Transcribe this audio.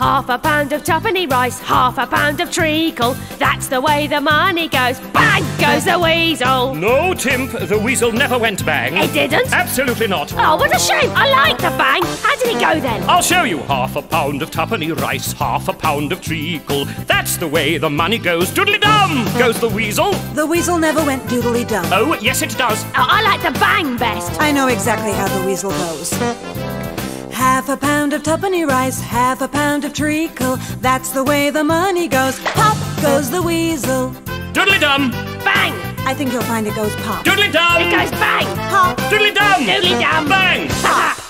Half a pound of tuppenny rice, half a pound of treacle. That's the way the money goes. Bang goes the weasel. No, Timp, the weasel never went bang. It didn't? Absolutely not. Oh, what a shame. I like the bang. How did it go then? I'll show you. Half a pound of tuppenny rice, half a pound of treacle. That's the way the money goes. Doodly dum goes the weasel. The weasel never went doodly dum. Oh, yes, it does. Oh, I like the bang best. I know exactly how the weasel goes. Half a pound of tuppenny rice, half a pound of treacle. That's the way the money goes. Pop goes the weasel. Doodly dum, Bang. I think you'll find it goes pop. doodly dum, It goes bang. Pop. doodly dum, Doodly dum. bang. Pop.